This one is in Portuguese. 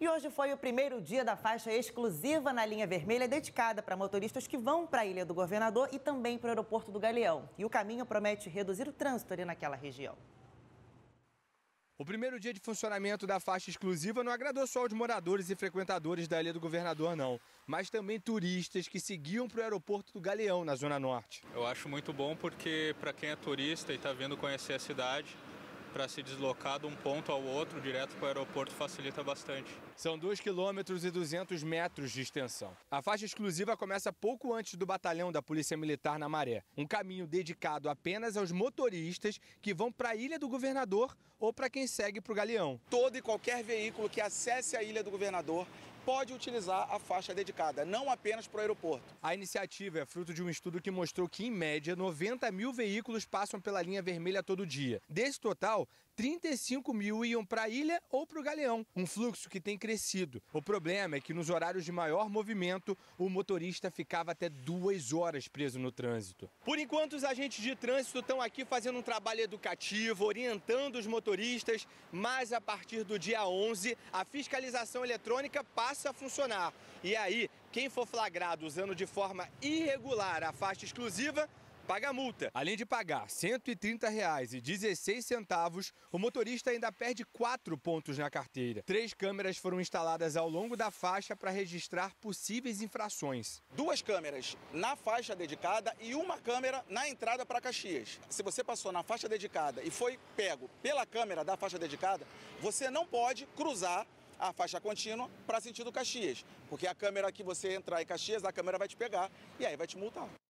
E hoje foi o primeiro dia da faixa exclusiva na linha vermelha, dedicada para motoristas que vão para a Ilha do Governador e também para o aeroporto do Galeão. E o caminho promete reduzir o trânsito ali naquela região. O primeiro dia de funcionamento da faixa exclusiva não agradou só os moradores e frequentadores da Ilha do Governador, não, mas também turistas que seguiam para o aeroporto do Galeão, na Zona Norte. Eu acho muito bom porque, para quem é turista e está vindo conhecer a cidade, para se deslocar de um ponto ao outro, direto para o aeroporto, facilita bastante. São 2 quilômetros e 200 metros de extensão. A faixa exclusiva começa pouco antes do batalhão da Polícia Militar na Maré. Um caminho dedicado apenas aos motoristas que vão para a Ilha do Governador ou para quem segue para o Galeão. Todo e qualquer veículo que acesse a Ilha do Governador pode utilizar a faixa dedicada, não apenas para o aeroporto. A iniciativa é fruto de um estudo que mostrou que, em média, 90 mil veículos passam pela linha vermelha todo dia. Desse total, 35 mil iam para a ilha ou para o Galeão, um fluxo que tem crescido. O problema é que nos horários de maior movimento, o motorista ficava até duas horas preso no trânsito. Por enquanto, os agentes de trânsito estão aqui fazendo um trabalho educativo, orientando os motoristas, mas a partir do dia 11, a fiscalização eletrônica passa a funcionar. E aí, quem for flagrado usando de forma irregular a faixa exclusiva paga multa. Além de pagar R$ 130,16, o motorista ainda perde quatro pontos na carteira. Três câmeras foram instaladas ao longo da faixa para registrar possíveis infrações. Duas câmeras na faixa dedicada e uma câmera na entrada para Caxias. Se você passou na faixa dedicada e foi pego pela câmera da faixa dedicada, você não pode cruzar a faixa contínua para sentido Caxias, porque a câmera que você entrar em Caxias, a câmera vai te pegar e aí vai te multar.